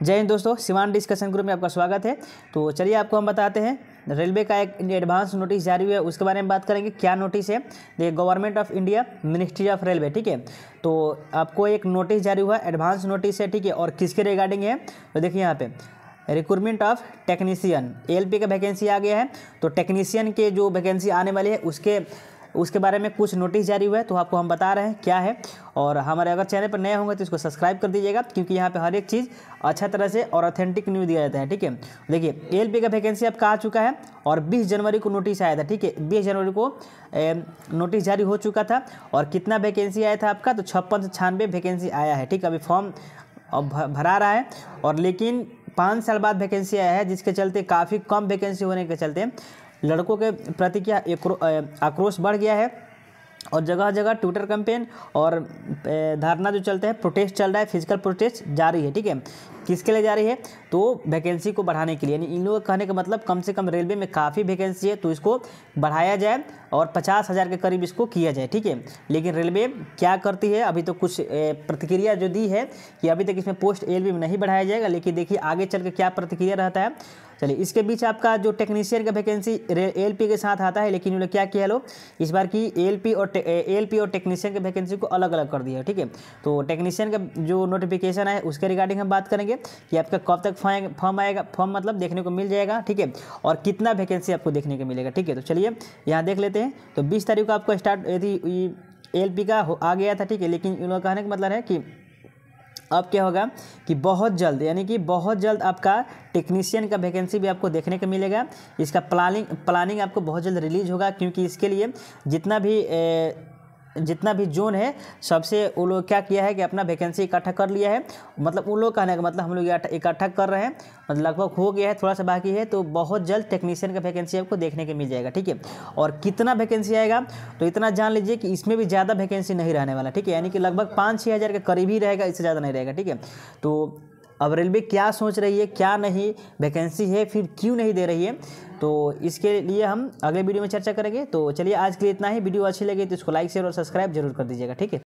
जय हिंद दोस्तों Siwan discussion group में आपका स्वागत है। तो चलिए आपको हम बताते हैं, रेलवे का एक एडवांस नोटिस जारी हुआ है, उसके बारे में बात करेंगे, क्या नोटिस है? देखिए government of India ministry of railway ठीक है? तो आपको एक नोटिस जारी हुआ एडवांस नोटिस है, ठीक है? और किसके रिगार्डिंग है? तो देखिए यहाँ पे रिक्रूटमेंट ऑफ़ टेक्नीशियन एल का वैकेंसी आ गया है। तो टेक्नीशियन के जो वैकेंसी आने वाली है, उसके उसके बारे में कुछ नोटिस जारी हुआ है तो आपको हम बता रहे हैं क्या है। और हमारे अगर चैनल पर नए होंगे तो इसको सब्सक्राइब कर दीजिएगा, क्योंकि यहाँ पे हर एक चीज़ अच्छा तरह से और ऑथेंटिक न्यूज़ दिया जाता है, ठीक है? देखिए एल का वैकेंसी आपका आ चुका है? और 20 जनवरी को नोटिस आया था, ठीक है? 20 जनवरी को नोटिस जारी हो चुका था, और कितना वैकेंसी आया था आपका? तो छप्पन से छियानवे वैकेंसी आया है, ठीक है? अभी फॉर्म अब भरा रहा है, और लेकिन पाँच साल बाद वैकेंसी आया है, जिसके चलते काफ़ी कम वैकेंसी होने के चलते लड़कों के प्रति क्या आक्रोश बढ़ गया है? और जगह जगह ट्विटर कैंपेन और धारणा जो चलते हैं प्रोटेस्ट चल रहा है फ़िज़िकल प्रोटेस्ट जारी है, ठीक है? किसके लिए जा रही है? तो वैकेंसी को बढ़ाने के लिए। यानी इन लोगों का कहने का मतलब कम से कम रेलवे में काफ़ी वैकेंसी है तो इसको बढ़ाया जाए और पचास हज़ार के करीब इसको किया जाए, ठीक है? लेकिन रेलवे क्या करती है? अभी तो कुछ प्रतिक्रिया जो दी है कि अभी तक इसमें पोस्ट एल में नहीं बढ़ाया जाएगा, लेकिन देखिए आगे चल के क्या प्रतिक्रिया रहता है? चलिए, इसके बीच आपका जो टेक्नीशियन का वैकेंसी एल के साथ आता है, लेकिन उन्होंने क्या किया लो? इस बार की एलपी और एलपी और टेक्नीशियन के वैकेंसी को अलग अलग कर दिया, ठीक है? तो टेक्नीशियन का जो नोटिफिकेशन है उसके रिगार्डिंग हम बात करेंगे कि आपका कब तक फॉर्म आएगा, फॉर्म मतलब देखने को मिल जाएगा, ठीक है? और कितना वैकेंसी आपको देखने को मिलेगा, ठीक है? तो चलिए, यहाँ देख लेते हैं। तो बीस तारीख को आपको स्टार्ट यदि एल का आ गया था, ठीक है? लेकिन लोगों कहने का मतलब है कि अब क्या होगा कि बहुत जल्द यानी कि बहुत जल्द आपका टेक्नीशियन का वैकेंसी भी आपको देखने को मिलेगा। इसका प्लानिंग प्लानिंग आपको बहुत जल्द रिलीज़ होगा क्योंकि इसके लिए जितना भी ए, जितना भी जोन है, सबसे वो लोग क्या किया है कि अपना वैकेंसी इकट्ठा कर लिया है। मतलब उन लोग कहने का मतलब हम लोग इकट्ठा कर रहे हैं। मतलब लगभग हो गया है, थोड़ा सा बाकी है तो बहुत जल्द टेक्नीशियन का वैकेंसी आपको देखने के मिल जाएगा, ठीक है? और कितना वैकेंसी आएगा तो इतना जान लीजिए कि इसमें भी ज़्यादा वैकेंसी नहीं रहने वाला, ठीक है? यानी कि लगभग पाँच छः हज़ार के करीब ही रहेगा, इससे ज़्यादा नहीं रहेगा, ठीक है? तो अब रेलवे क्या सोच रही है, क्या नहीं वैकेंसी है, फिर क्यों नहीं दे रही है? तो इसके लिए हम अगले वीडियो में चर्चा करेंगे। तो चलिए आज के लिए इतना ही। वीडियो अच्छी लगे तो इसको लाइक शेयर और सब्सक्राइब ज़रूर कर दीजिएगा, ठीक है?